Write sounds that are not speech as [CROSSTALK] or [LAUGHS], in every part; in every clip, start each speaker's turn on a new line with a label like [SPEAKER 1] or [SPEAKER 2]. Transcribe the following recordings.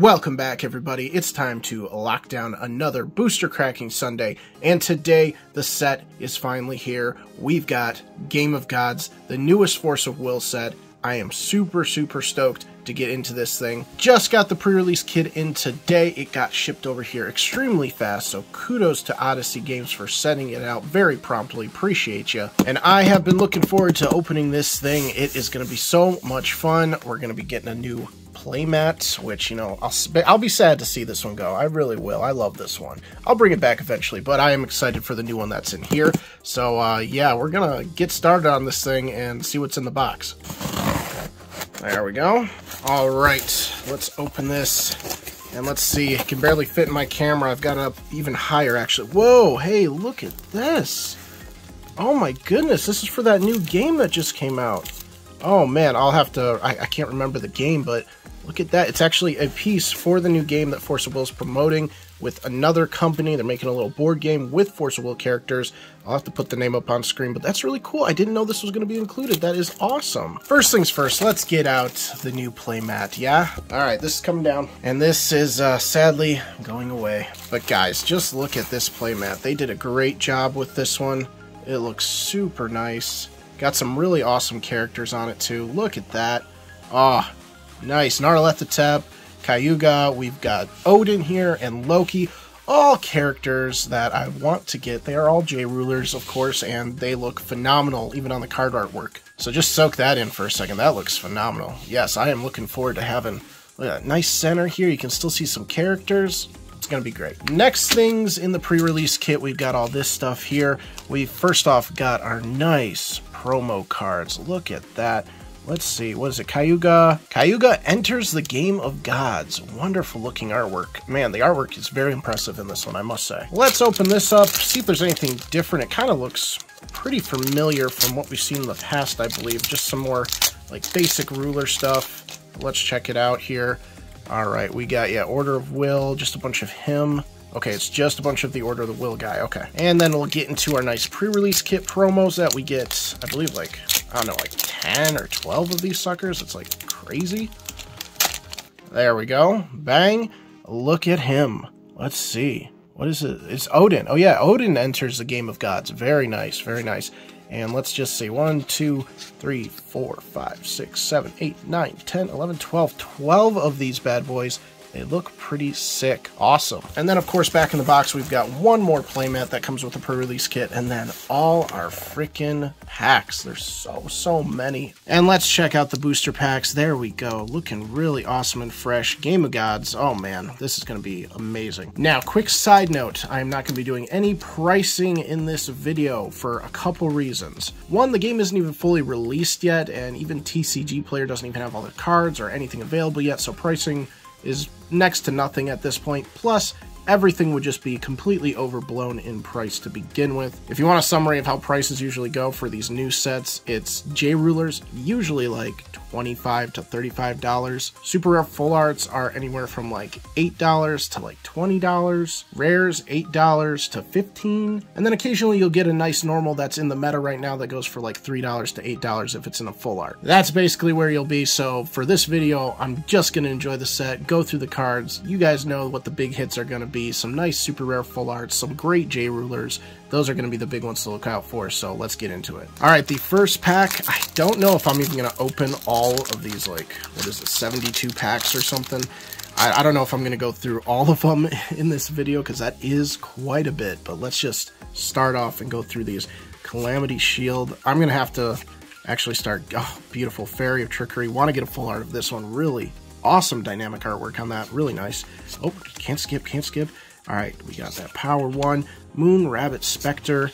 [SPEAKER 1] Welcome back, everybody. It's time to lock down another booster cracking Sunday, and today the set is finally here. We've got Game of Gods, the newest Force of Will set. I am super, super stoked to get into this thing. Just got the pre-release kit in today. It got shipped over here extremely fast, so kudos to Odyssey Games for sending it out very promptly. Appreciate you. And I have been looking forward to opening this thing. It is going to be so much fun. We're going to be getting a new playmat, which, you know, I'll, I'll be sad to see this one go. I really will. I love this one. I'll bring it back eventually, but I am excited for the new one that's in here. So, uh, yeah, we're going to get started on this thing and see what's in the box. There we go. All right, let's open this. And let's see, it can barely fit in my camera. I've got it up even higher, actually. Whoa, hey, look at this. Oh my goodness, this is for that new game that just came out. Oh man, I'll have to, I, I can't remember the game, but Look at that. It's actually a piece for the new game that Force of Will is promoting with another company. They're making a little board game with Force of Will characters. I'll have to put the name up on screen, but that's really cool. I didn't know this was going to be included. That is awesome. First things first, let's get out the new playmat, yeah? All right, this is coming down, and this is uh, sadly going away. But guys, just look at this playmat. They did a great job with this one. It looks super nice. Got some really awesome characters on it too. Look at that. Ah, oh, Nice. Nyarlathotep, Cayuga, we've got Odin here, and Loki. All characters that I want to get. They are all J rulers, of course, and they look phenomenal, even on the card artwork. So just soak that in for a second. That looks phenomenal. Yes, I am looking forward to having a nice center here. You can still see some characters. It's going to be great. Next things in the pre-release kit, we've got all this stuff here. We first off got our nice promo cards. Look at that. Let's see, what is it? Cayuga. Cayuga enters the game of gods. Wonderful looking artwork. Man, the artwork is very impressive in this one, I must say. Let's open this up, see if there's anything different. It kind of looks pretty familiar from what we've seen in the past, I believe. Just some more like basic ruler stuff. Let's check it out here. All right, we got, yeah, Order of Will, just a bunch of him. Okay, it's just a bunch of the Order of the Will guy. Okay. And then we'll get into our nice pre-release kit promos that we get, I believe, like, I don't know, like 10 or 12 of these suckers. It's like crazy. There we go. Bang. Look at him. Let's see. What is it? It's Odin. Oh, yeah. Odin enters the game of gods. Very nice. Very nice. And let's just see. 1, 2, 3, 4, 5, 6, 7, 8, 9, 10, 11, 12. 12 of these bad boys they look pretty sick. Awesome. And then, of course, back in the box, we've got one more playmat that comes with the pre-release kit, and then all our freaking packs. There's so, so many. And let's check out the booster packs. There we go. Looking really awesome and fresh. Game of Gods. Oh, man. This is going to be amazing. Now, quick side note. I'm not going to be doing any pricing in this video for a couple reasons. One, the game isn't even fully released yet, and even TCG Player doesn't even have all the cards or anything available yet, so pricing is next to nothing at this point. Plus, everything would just be completely overblown in price to begin with. If you want a summary of how prices usually go for these new sets, it's J rulers, usually like 25 to $35. Super rare full arts are anywhere from like $8 to like $20. Rares, $8 to 15 And then occasionally you'll get a nice normal that's in the meta right now that goes for like $3 to $8 if it's in a full art. That's basically where you'll be. So for this video, I'm just going to enjoy the set, go through the cards. You guys know what the big hits are going to be. Some nice super rare full arts, some great J rulers, those are going to be the big ones to look out for, so let's get into it. All right, the first pack, I don't know if I'm even going to open all of these, like, what is it, 72 packs or something. I, I don't know if I'm going to go through all of them [LAUGHS] in this video, because that is quite a bit, but let's just start off and go through these. Calamity Shield, I'm going to have to actually start, oh, beautiful Fairy of Trickery. Want to get a full art of this one, really awesome dynamic artwork on that, really nice. Oh, can't skip, can't skip. All right, we got that power one. Moon Rabbit Spectre,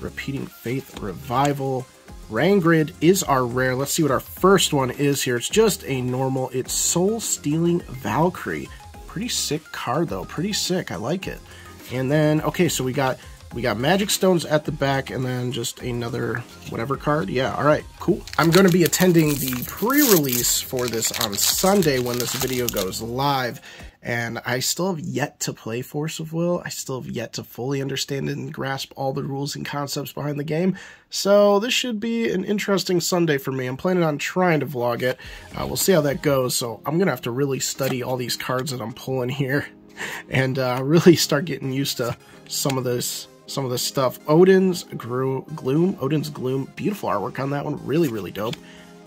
[SPEAKER 1] Repeating Faith Revival. Rangrid is our rare. Let's see what our first one is here. It's just a normal. It's Soul Stealing Valkyrie. Pretty sick card though. Pretty sick. I like it. And then okay, so we got we got magic stones at the back and then just another whatever card. Yeah, all right, cool. I'm going to be attending the pre-release for this on Sunday when this video goes live and I still have yet to play Force of Will. I still have yet to fully understand and grasp all the rules and concepts behind the game. So this should be an interesting Sunday for me. I'm planning on trying to vlog it. Uh, we'll see how that goes. So I'm gonna have to really study all these cards that I'm pulling here, [LAUGHS] and uh, really start getting used to some of this some of this stuff. Odin's Gloom, Odin's Gloom, beautiful artwork on that one, really really dope.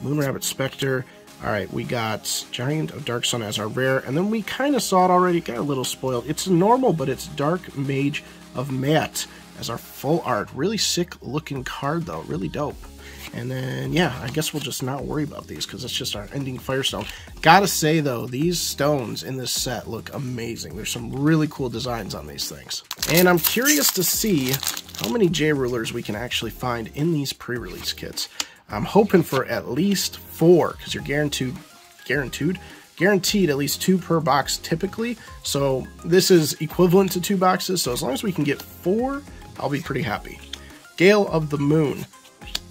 [SPEAKER 1] Moon Rabbit Spectre. All right, we got Giant of Dark Sun as our rare, and then we kind of saw it already, got a little spoiled. It's normal, but it's Dark Mage of Maat as our full art. Really sick looking card, though, really dope. And then, yeah, I guess we'll just not worry about these because it's just our ending Firestone. Gotta say, though, these stones in this set look amazing. There's some really cool designs on these things. And I'm curious to see how many J-Rulers we can actually find in these pre-release kits. I'm hoping for at least four because you're guaranteed, guaranteed, guaranteed at least two per box typically. So this is equivalent to two boxes. So as long as we can get four, I'll be pretty happy. Gale of the Moon.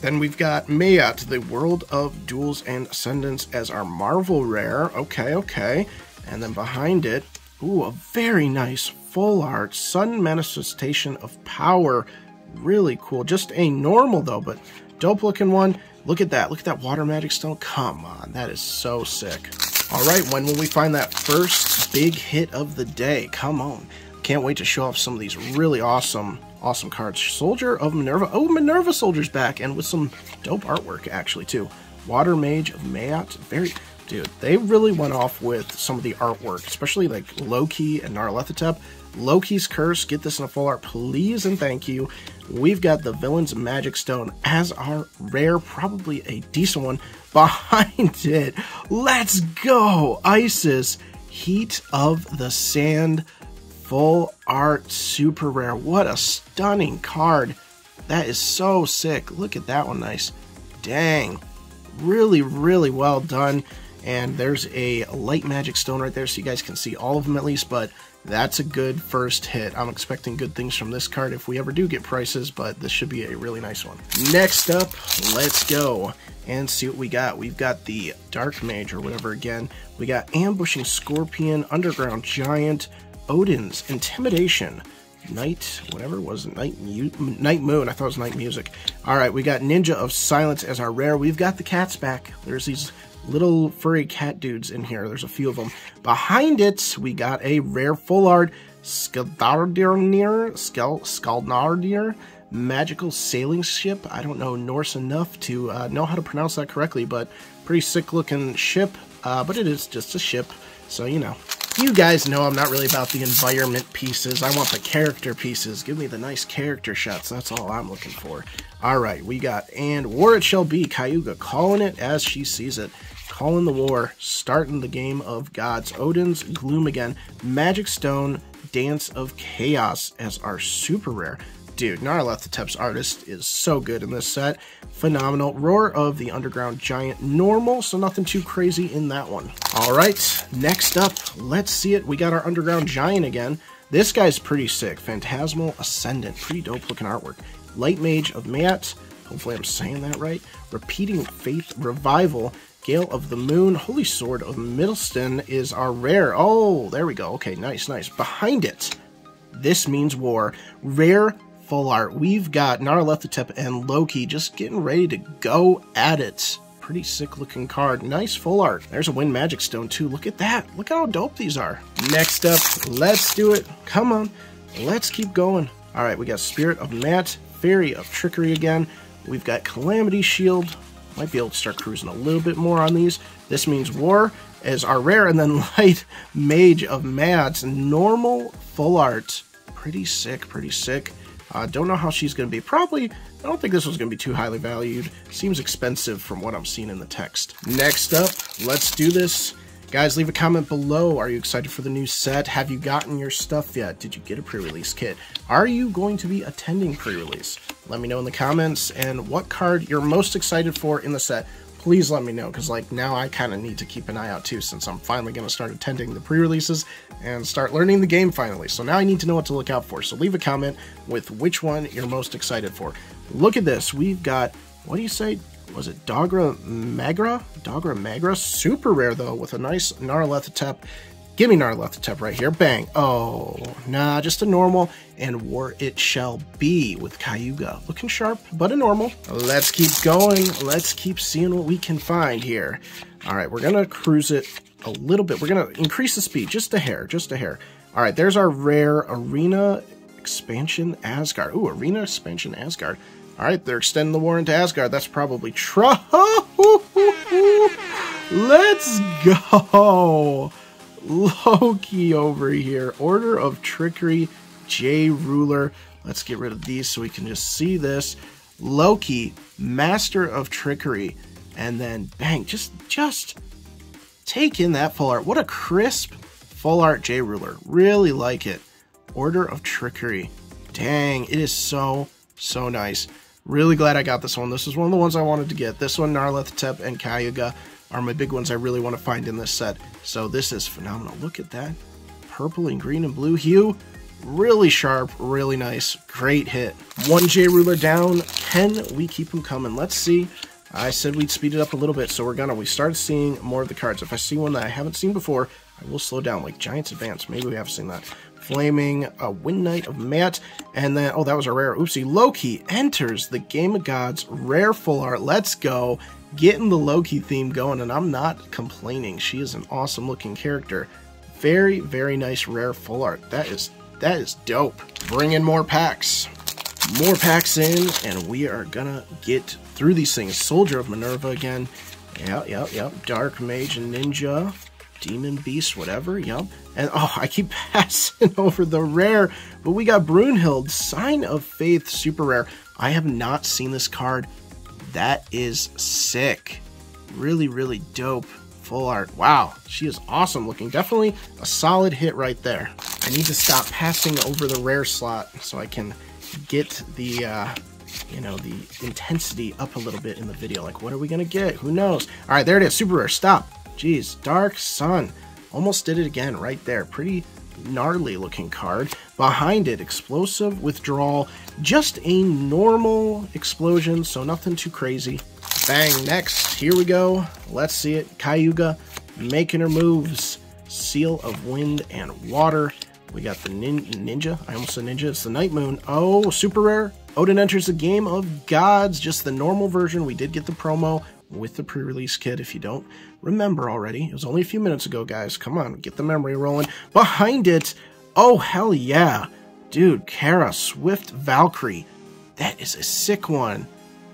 [SPEAKER 1] Then we've got Maat, the World of Duels and Ascendants as our Marvel Rare. Okay, okay. And then behind it, ooh, a very nice full art Sun Manifestation of Power. Really cool. Just a normal though, but dope looking one. Look at that. Look at that water magic stone. Come on. That is so sick. All right, when will we find that first big hit of the day? Come on. Can't wait to show off some of these really awesome, awesome cards. Soldier of Minerva. Oh, Minerva Soldier's back, and with some dope artwork, actually, too. Water Mage of Maat. Very, dude, they really went off with some of the artwork, especially like Loki and Nyarlathotep. Loki's Curse, get this in a full art, please and thank you. We've got the Villain's Magic Stone as our rare, probably a decent one. [LAUGHS] Behind it, let's go! Isis, Heat of the Sand, full art, super rare. What a stunning card. That is so sick. Look at that one, nice. Dang. Really, really well done. And there's a light magic stone right there so you guys can see all of them at least, but that's a good first hit. I'm expecting good things from this card if we ever do get prices, but this should be a really nice one. Next up, let's go and see what we got. We've got the Dark Mage or whatever again. We got Ambushing Scorpion, Underground Giant, Odin's Intimidation, Night, whatever was it, Night, Night Moon. I thought it was Night Music. All right, we got Ninja of Silence as our rare. We've got the cats back. There's these little furry cat dudes in here. There's a few of them. Behind it, we got a rare full art Skaldnir, Skaldnir, magical sailing ship. I don't know Norse enough to uh, know how to pronounce that correctly, but pretty sick looking ship. Uh, but it is just a ship, so you know. You guys know I'm not really about the environment pieces. I want the character pieces. Give me the nice character shots. That's all I'm looking for. All right, we got and war it shall be. Cayuga calling it as she sees it calling the war, starting the game of gods. Odin's Gloom again, Magic Stone, Dance of Chaos as our super rare. Dude, Nyarlathotep's artist is so good in this set. Phenomenal. Roar of the Underground Giant, normal, so nothing too crazy in that one. All right, next up, let's see it. We got our Underground Giant again. This guy's pretty sick. Phantasmal Ascendant, pretty dope looking artwork. Light Mage of Maat, hopefully I'm saying that right. Repeating Faith Revival, Gale of the Moon, Holy Sword of Middleston is our rare. Oh, there we go. Okay, nice, nice. Behind it, this means war. Rare full art. We've got Nyarlathotep and Loki just getting ready to go at it. Pretty sick looking card. Nice full art. There's a Wind Magic Stone too. Look at that. Look how dope these are. Next up, let's do it. Come on. Let's keep going. All right, we got Spirit of Maat, Fairy of Trickery again. We've got Calamity Shield, might be able to start cruising a little bit more on these. This means War as our rare, and then [LAUGHS] Light Mage of Maat. Normal full art. Pretty sick, pretty sick. Uh, don't know how she's going to be. Probably, I don't think this one's going to be too highly valued. Seems expensive from what I'm seeing in the text. Next up, let's do this. Guys, leave a comment below. Are you excited for the new set? Have you gotten your stuff yet? Did you get a pre-release kit? Are you going to be attending pre-release? Let me know in the comments and what card you're most excited for in the set. Please let me know because like now I kind of need to keep an eye out too since I'm finally going to start attending the pre-releases and start learning the game finally. So now I need to know what to look out for. So leave a comment with which one you're most excited for. Look at this. We've got, what do you say? was it Dogra Magra? Dogra Magra? Super rare though, with a nice Nyarlathotep Give me Nyarlathotep right here. Bang. Oh, nah, just a normal. And war it shall be with Cayuga. Looking sharp, but a normal. Let's keep going. Let's keep seeing what we can find here. All right, we're going to cruise it a little bit. We're going to increase the speed just a hair, just a hair. All right, there's our rare Arena Expansion Asgard. Ooh, Arena Expansion Asgard. All right, they're extending the war into Asgard. That's probably true. [LAUGHS] Let's go. Loki over here. Order of Trickery, J Ruler. Let's get rid of these so we can just see this. Loki, Master of Trickery. And then, bang, just, just take in that full art. What a crisp full art J Ruler. Really like it. Order of Trickery. Dang, it is so, so nice. Really glad I got this one. This is one of the ones I wanted to get. This one, Nyarlathotep and Cayuga, are my big ones I really want to find in this set. So this is phenomenal. Look at that. Purple and green and blue hue. Really sharp, really nice. Great hit. One J ruler down. Can we keep them coming? Let's see. I said we'd speed it up a little bit, so we're gonna. We start seeing more of the cards. If I see one that I haven't seen before, I will slow down, like Giants Advance. Maybe we have seen that. Flaming, a Wind Knight of Maat, and then, oh, that was a rare. Oopsie. Loki enters the Game of Gods, rare full art. Let's go. Getting the Loki theme going, and I'm not complaining. She is an awesome looking character. Very, very nice rare full art. That is, that is dope. Bring in more packs. More packs in, and we are gonna get through these things. Soldier of Minerva again. Yep, yep, yep. Dark Mage and Ninja. Demon Beast, whatever, yep. And oh, I keep [LAUGHS] passing over the rare, but we got Brunhild, Sign of Faith, super rare. I have not seen this card. That is sick. Really, really dope. Full art. Wow, she is awesome looking. Definitely a solid hit right there. I need to stop passing over the rare slot so I can get the, uh, you know, the intensity up a little bit in the video. Like, what are we going to get? Who knows? All right, there it is. Super rare. Stop. Jeez, Dark Sun. Almost did it again right there. Pretty gnarly looking card. Behind it, explosive withdrawal. Just a normal explosion, so nothing too crazy. Bang, next. Here we go. Let's see it. Cayuga making her moves. Seal of Wind and Water. We got the nin Ninja. I almost said Ninja. It's the Night Moon. Oh, super rare. Odin enters the Game of Gods. Just the normal version. We did get the promo with the pre-release kit if you don't remember already. It was only a few minutes ago, guys. Come on, get the memory rolling. Behind it, oh hell yeah. Dude, Kara, Swift Valkyrie. That is a sick one.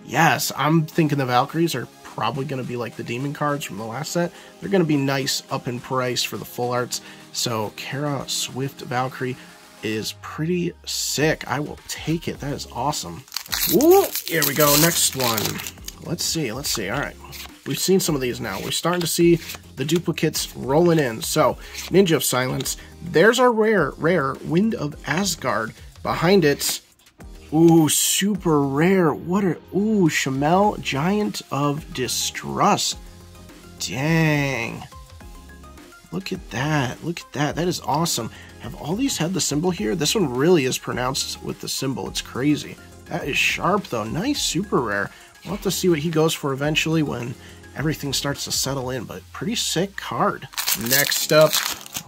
[SPEAKER 1] Yes, I'm thinking the Valkyries are probably going to be like the demon cards from the last set. They're going to be nice up in price for the full arts. So Kara Swift Valkyrie is pretty sick. I will take it. That is awesome. Ooh, here we go. Next one. Let's see, let's see. All right. We've seen some of these now. We're starting to see the duplicates rolling in. So, Ninja of Silence. There's our rare, rare Wind of Asgard. Behind it, ooh, super rare. What are, ooh, Shamel, Giant of Distrust. Dang. Look at that. Look at that. That is awesome. Have all these had the symbol here? This one really is pronounced with the symbol. It's crazy. That is sharp, though. Nice super rare. We'll have to see what he goes for eventually when everything starts to settle in, but pretty sick card. Next up,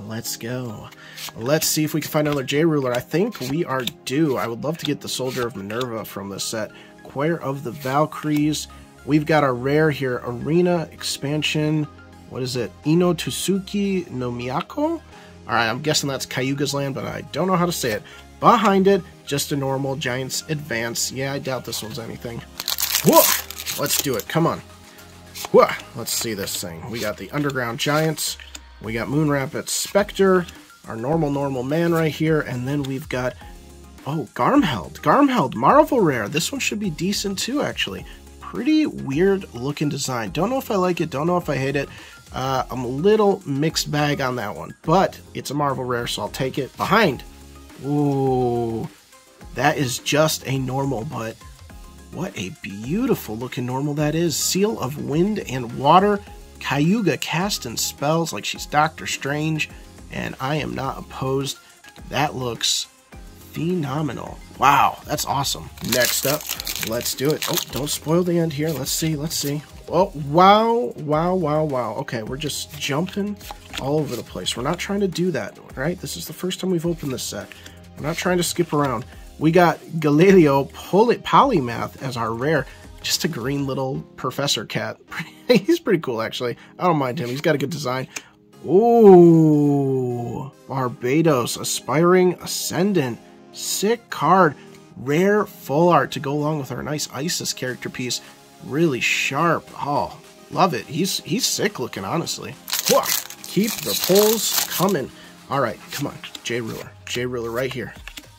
[SPEAKER 1] let's go. Let's see if we can find another J Ruler. I think we are due. I would love to get the Soldier of Minerva from this set. Choir of the Valkyries. We've got our rare here, Arena Expansion. What is it? Ino Tsuki no Miyako? Alright, I'm guessing that's Cayuga's land, but I don't know how to say it. Behind it, just a normal Giants Advance. Yeah, I doubt this one's anything. Whoa! Let's do it. Come on. Let's see this thing. We got the Underground Giants. We got Moon Rabbit Spectre. Our normal, normal man right here. And then we've got... Oh, Garmheld. Garmheld. Marvel Rare. This one should be decent too, actually. Pretty weird looking design. Don't know if I like it. Don't know if I hate it. Uh, I'm a little mixed bag on that one. But it's a Marvel Rare, so I'll take it. Behind. Ooh. That is just a normal, but what a beautiful looking normal that is. Seal of Wind and Water. Cayuga casting spells like she's Doctor Strange, and I am not opposed. That looks phenomenal. Wow, that's awesome. Next up, let's do it. Oh, don't spoil the end here. Let's see, let's see. Oh, wow, wow, wow, wow. Okay, we're just jumping all over the place. We're not trying to do that, right? This is the first time we've opened this set. We're not trying to skip around. We got Galileo Polymath as our rare. Just a green little professor cat. [LAUGHS] He's pretty cool, actually. I don't mind him. He's got a good design. Ooh, Barbatos, Aspiring Ascendant. Sick card. Rare full art to go along with our nice Isis character piece. Really sharp. Oh, love it. He's he's sick looking, honestly. Keep the pulls coming. All right, come on, J Ruler. J Ruler right here.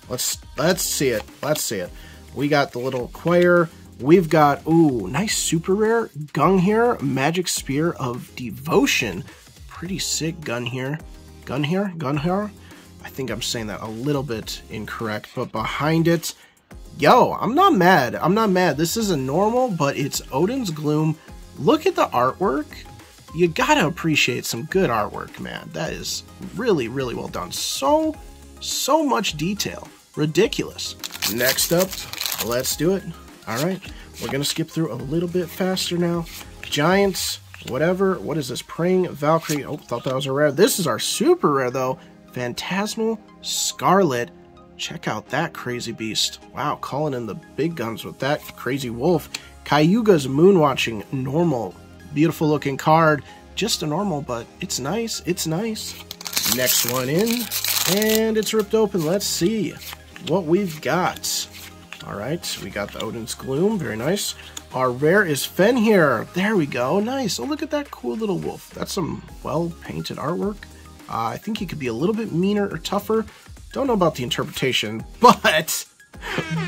[SPEAKER 1] Let's let's see it. Let's see it. We got the little choir. We've got ooh, nice super rare gun here. Magic Spear of Devotion. Pretty sick gun here. Gun here? Gun here? I think I'm saying that a little bit incorrect, but behind it, yo, I'm not mad. I'm not mad. This is a normal, but it's Odin's Gloom. Look at the artwork. You gotta appreciate some good artwork, man. That is really, really well done. So, so much detail. Ridiculous. Next up, let's do it. All right, we're gonna skip through a little bit faster now. Giants, whatever. What is this? Praying Valkyrie. Oh, thought that was a rare. This is our super rare, though. Phantasmal Scarlet. Check out that crazy beast. Wow, calling in the big guns with that crazy wolf. Cayuga's Moonwatching, normal. Beautiful looking card. Just a normal, but it's nice. It's nice. Next one in. And it's ripped open. Let's see what we've got. All right, we got the Odin's Gloom. Very nice. Our rare is Fenrir. There we go. Nice. Oh, look at that cool little wolf. That's some well-painted artwork. Uh, I think he could be a little bit meaner or tougher. Don't know about the interpretation, [LAUGHS] but,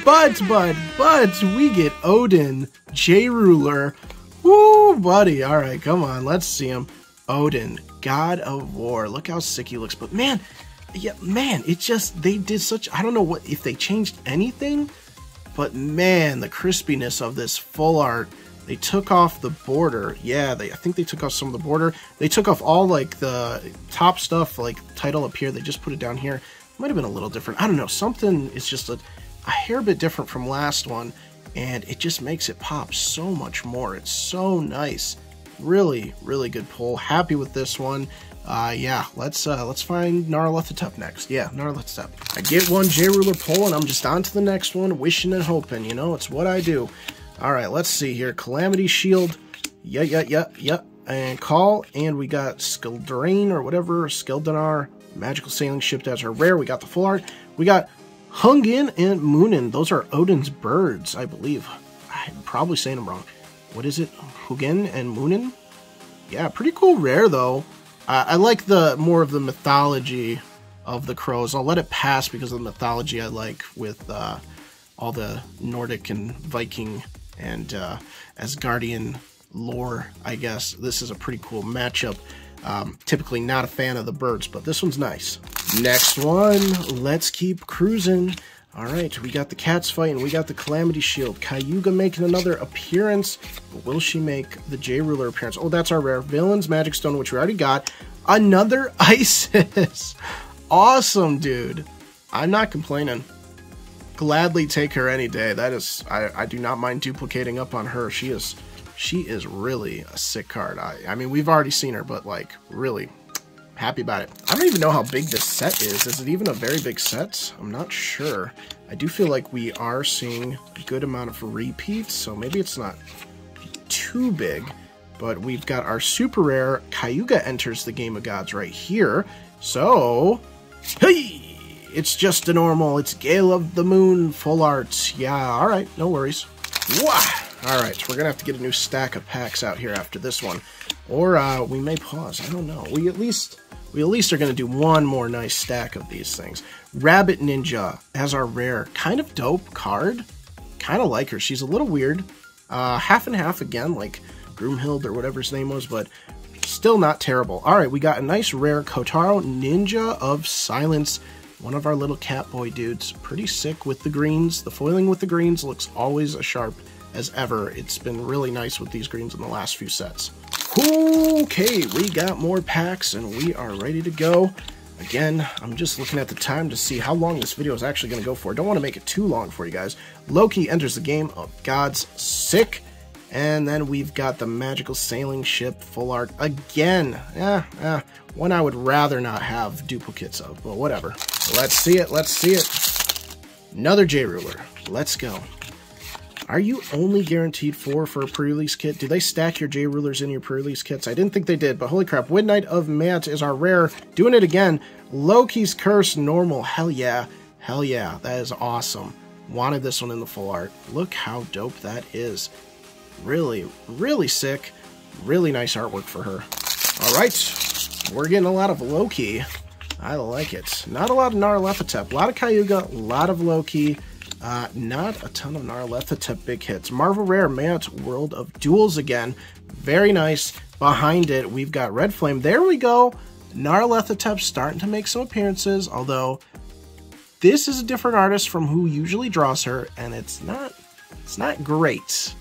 [SPEAKER 1] but, but, but, we get Odin, J Ruler. Woo, buddy. All right, come on. Let's see him. Odin, God of War. Look how sick he looks. But man, yeah, man, it just, they did such, I don't know what, if they changed anything, but man, the crispiness of this full art they took off the border. Yeah, they I think they took off some of the border. They took off all like the top stuff, like title up here. They just put it down here. Might have been a little different. I don't know. Something is just a, a hair bit different from last one, and it just makes it pop so much more. It's so nice. Really, really good pull. Happy with this one. Uh, yeah, let's uh, let's find Nyarlathotep next. Yeah, Nyarlathotep. I get one J Ruler pull, and I'm just on to the next one, wishing and hoping. You know, it's what I do. All right, let's see here. Calamity Shield. Yeah, yeah, yeah, yeah. And Call. And we got Skildrain or whatever. Skildanar. Magical Sailing Ship. That's our rare. We got the full art. We got Hugin and Muninn. Those are Odin's birds, I believe. I'm probably saying them wrong. What is it? Hugin and Muninn? Yeah, pretty cool rare, though. I like the more of the mythology of the crows. I'll let it pass because of the mythology I like with uh, all the Nordic and Viking and uh, Asgardian lore, I guess. This is a pretty cool matchup. Um, typically not a fan of the birds, but this one's nice. Next one, let's keep cruising. All right, we got the cats fighting, we got the Calamity Shield. Cayuga making another appearance. Will she make the J Ruler appearance? Oh, that's our rare. Villain's Magic Stone, which we already got. Another [LAUGHS] Isis. awesome, dude. I'm not complaining gladly take her any day. That is, I, I do not mind duplicating up on her. She is, she is really a sick card. I, I mean, we've already seen her, but like, really happy about it. I don't even know how big this set is. Is it even a very big set? I'm not sure. I do feel like we are seeing a good amount of repeats, so maybe it's not too big. But we've got our super rare Cayuga enters the Game of Gods right here. So, hey! It's just a normal, it's Gale of the Moon, full art. Yeah, alright, no worries. Wah! Alright, we're gonna have to get a new stack of packs out here after this one. Or, uh, we may pause, I don't know. We at least, we at least are gonna do one more nice stack of these things. Rabbit Ninja as our rare, kind of dope card. Kind of like her, she's a little weird. Uh, half and half again, like Groomhild or whatever his name was, but still not terrible. Alright, we got a nice rare Kotaro Ninja of Silence one of our little Catboy dudes. Pretty sick with the greens. The foiling with the greens looks always as sharp as ever. It's been really nice with these greens in the last few sets. Okay, we got more packs and we are ready to go. Again, I'm just looking at the time to see how long this video is actually going to go for. I don't want to make it too long for you guys. Loki enters the game of Gods Sick. And then we've got the magical sailing ship full art again. Yeah, yeah, one I would rather not have duplicates of, but whatever. Let's see it, let's see it. Another J-Ruler. Let's go. Are you only guaranteed four for a pre-release kit? Do they stack your J-Rulers in your pre-release kits? I didn't think they did, but holy crap. Midnight of Maat is our rare. Doing it again. Loki's Curse normal. Hell yeah. Hell yeah. That is awesome. Wanted this one in the full art. Look how dope that is. Really, really sick. Really nice artwork for her. All right. We're getting a lot of Loki. I like it. Not a lot of Nyarlathotep. A lot of Cayuga. A lot of Loki. Uh, not a ton of Nyarlathotep big hits. Marvel Rare Mant World of Duels again. Very nice. Behind it, we've got Red Flame. There we go. Nyarlathotep starting to make some appearances, although this is a different artist from who usually draws her, and it's not it's not great.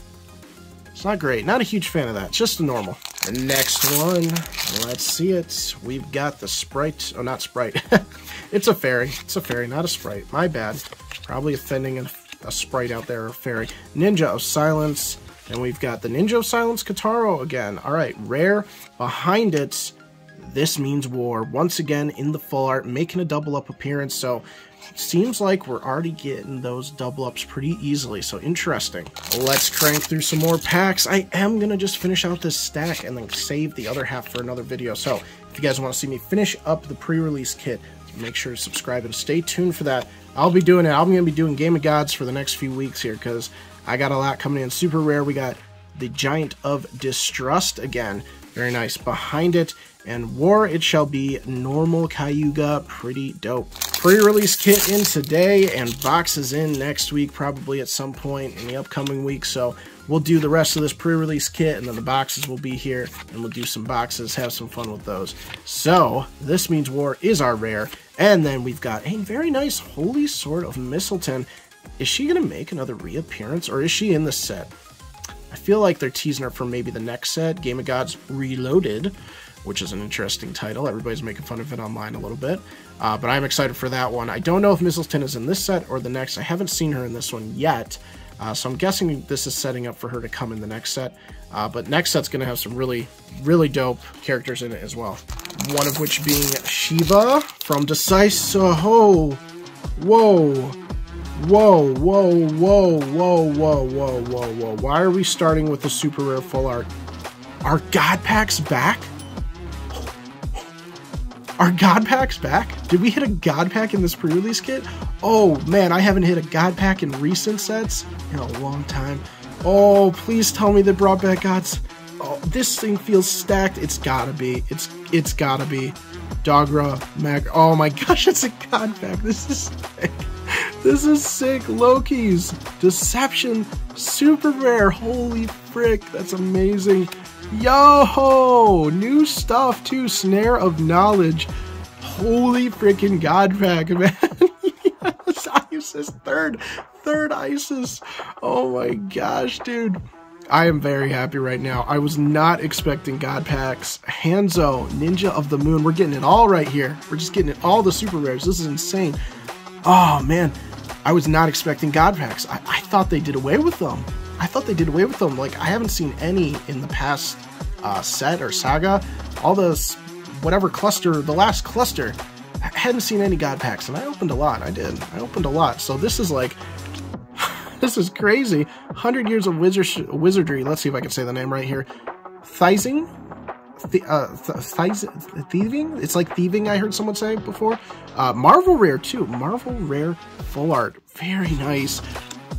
[SPEAKER 1] It's not great. Not a huge fan of that. Just a normal. The next one, let's see it. We've got the Sprite. Oh, not Sprite. [LAUGHS] it's a fairy. It's a fairy, not a Sprite. My bad. Probably offending a, a Sprite out there, a fairy. Ninja of Silence. And we've got the Ninja of Silence Kotaro again. All right, rare. Behind it, this means war. Once again, in the full art, making a double up appearance. So seems like we're already getting those double ups pretty easily, so interesting. Let's crank through some more packs. I am going to just finish out this stack and then save the other half for another video. So if you guys want to see me finish up the pre-release kit, make sure to subscribe and stay tuned for that. I'll be doing it. I'm going to be doing Game of Gods for the next few weeks here because I got a lot coming in. Super rare. We got the Giant of Distrust again. Very nice. Behind it, and War It Shall Be Normal Cayuga. Pretty dope. Pre-release kit in today and boxes in next week, probably at some point in the upcoming week. So we'll do the rest of this pre-release kit and then the boxes will be here and we'll do some boxes, have some fun with those. So this means War is our rare. And then we've got a very nice Holy Sword of Mistleton. Is she going to make another reappearance or is she in the set? I feel like they're teasing her for maybe the next set, Game of Gods Reloaded which is an interesting title. Everybody's making fun of it online a little bit. Uh, but I'm excited for that one. I don't know if Mistleton is in this set or the next. I haven't seen her in this one yet. Uh, so I'm guessing this is setting up for her to come in the next set. Uh, but next set's going to have some really, really dope characters in it as well. One of which being Shiva from Decisive. Whoa, whoa, whoa, whoa, whoa, whoa, whoa, whoa, whoa. Why are we starting with the super rare full art? Are God packs back? Are God packs back? Did we hit a God pack in this pre-release kit? Oh man, I haven't hit a God pack in recent sets in a long time. Oh, please tell me they brought back Gods. Oh, this thing feels stacked. It's gotta be. It's it's gotta be. Dogra, Mag. Oh my [LAUGHS] gosh, it's a God pack. This is sick. This is sick. Loki's Deception, super rare. Holy frick, that's amazing. Yo, new stuff too. Snare of Knowledge. Holy freaking God pack, man. [LAUGHS] yes, Isis third, third Isis. Oh my gosh, dude. I am very happy right now. I was not expecting God packs. Hanzo, Ninja of the Moon. We're getting it all right here. We're just getting it all the super rares. This is insane. Oh man, I was not expecting God packs. I, I thought they did away with them. I thought they did away with them. Like, I haven't seen any in the past uh, set or saga. All those, whatever cluster, the last cluster, I hadn't seen any God packs, and I opened a lot. I did. I opened a lot. So this is like, [LAUGHS] this is crazy. 100 years of wizard wizardry. Let's see if I can say the name right here. Thizing? Th uh, th thieving? It's like thieving, I heard someone say before. Uh, Marvel Rare, too. Marvel Rare Full Art. Very nice.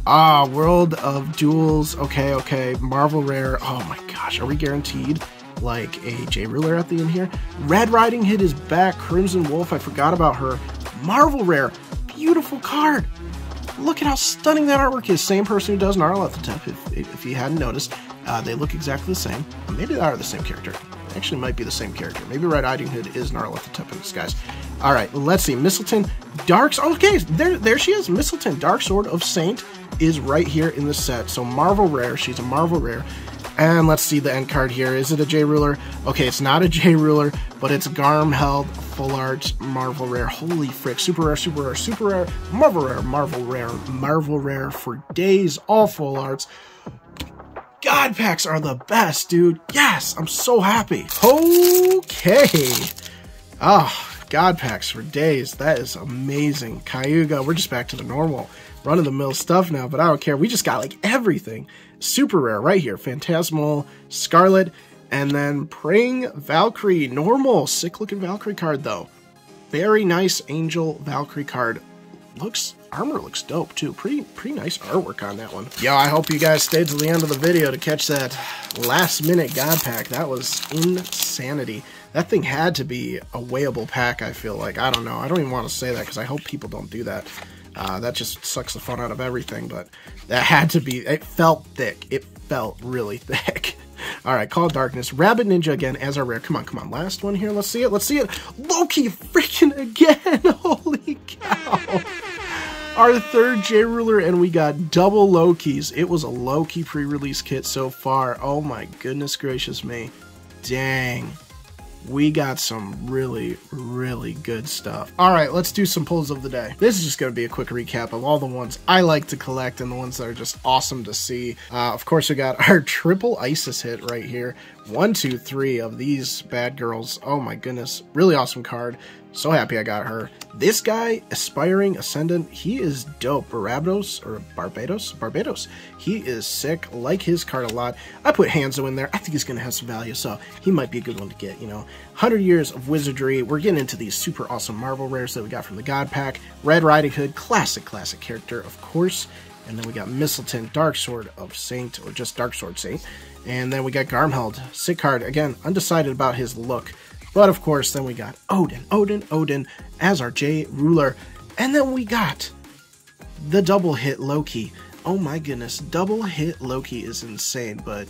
[SPEAKER 1] Ah, World of Duels. Okay, okay. Marvel Rare. Oh my gosh, are we guaranteed like a J Ruler at the end here? Red Riding Hood is back. Crimson Wolf. I forgot about her. Marvel Rare. Beautiful card. Look at how stunning that artwork is. Same person who does Nyarlathotep, if, if you hadn't noticed. Uh, they look exactly the same. Maybe they are the same character. Actually, might be the same character. Maybe Red Riding Hood is Nyarlathotep in disguise. All right, let's see. Mistleton, Dark. Okay, there, there she is. Mistleton, Dark Sword of Saint is right here in the set. So Marvel Rare, she's a Marvel Rare. And let's see the end card here. Is it a J Ruler? Okay, it's not a [LAUGHS] J Ruler, but it's Garm Held Full Arts Marvel Rare. Holy frick. Super rare, super rare, super rare, Marvel Rare, Marvel Rare, Marvel Rare for days, all full arts. God packs are the best, dude. Yes, I'm so happy. Okay. Oh, God packs for days. That is amazing. Cayuga, we're just back to the normal run of the mill stuff now, but I don't care. We just got like everything. Super rare right here. Phantasmal, Scarlet, and then Praying Valkyrie. Normal, sick looking Valkyrie card though. Very nice Angel Valkyrie card. Looks armor looks dope too. Pretty pretty nice artwork on that one. Yo, I hope you guys stayed to the end of the video to catch that last minute god pack. That was insanity. That thing had to be a weighable pack, I feel like. I don't know. I don't even want to say that because I hope people don't do that. Uh, that just sucks the fun out of everything, but that had to be, it felt thick. It felt really [LAUGHS] thick. All right, Call Darkness, Rabbit Ninja again as our rare. Come on, come on. Last one here. Let's see it. Let's see it. Loki freaking again. [LAUGHS] Holy cow. Our third J Ruler, and we got double low keys. It was a low key pre-release kit so far. Oh my goodness gracious me. Dang we got some really, really good stuff. All right, let's do some pulls of the day. This is just going to be a quick recap of all the ones I like to collect and the ones that are just awesome to see. Uh, of course, we got our [LAUGHS] triple ISIS hit right here. One, two, three of these bad girls. Oh my goodness, really awesome card. So happy I got her. This guy, Aspiring Ascendant, he is dope. Barbados, or Barbados? Barbados. He is sick. Like his card a lot. I put Hanzo in there. I think he's going to have some value, so he might be a good one to get, you know. 100 Years of Wizardry. We're getting into these super awesome Marvel rares that we got from the God Pack. Red Riding Hood, classic, classic character, of course. And then we got Mistleton, Dark Sword of Saint, or just Dark Sword Saint. And then we got Garmheld, sick card. Again, undecided about his look. But of course, then we got Odin, Odin, Odin as our J ruler. And then we got the double hit Loki. Oh my goodness, double hit Loki is insane, but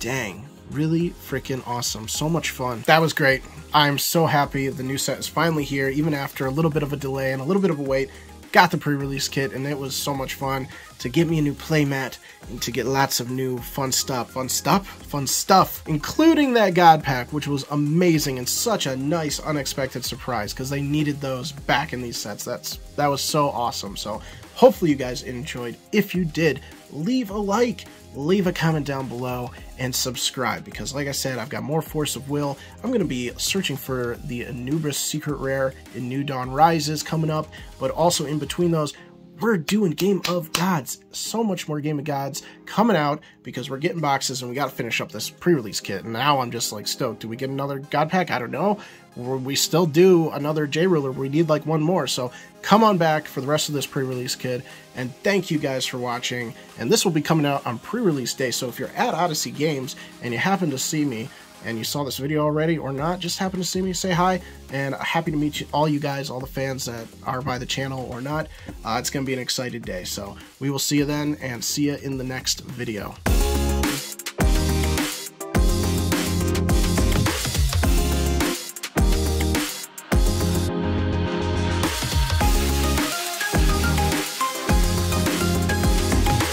[SPEAKER 1] dang, really freaking awesome. So much fun. That was great. I'm so happy the new set is finally here, even after a little bit of a delay and a little bit of a wait got the pre-release kit and it was so much fun to get me a new playmat and to get lots of new fun stuff fun stuff fun stuff including that god pack which was amazing and such a nice unexpected surprise because they needed those back in these sets. That's that was so awesome. So hopefully you guys enjoyed. If you did leave a like leave a comment down below and subscribe because like I said I've got more Force of Will. I'm gonna be searching for the Anubis secret rare in New Dawn Rises coming up but also in between those we're doing Game of Gods. So much more Game of Gods coming out because we're getting boxes and we got to finish up this pre-release kit. And now I'm just like stoked. Do we get another God pack? I don't know. We still do another J Ruler. We need like one more. So come on back for the rest of this pre-release kit. And thank you guys for watching. And this will be coming out on pre-release day. So if you're at Odyssey Games and you happen to see me, and you saw this video already or not, just happen to see me, say hi, and happy to meet you, all you guys, all the fans that are by the channel or not. Uh, it's going to be an excited day, so we will see you then, and see you in the next video.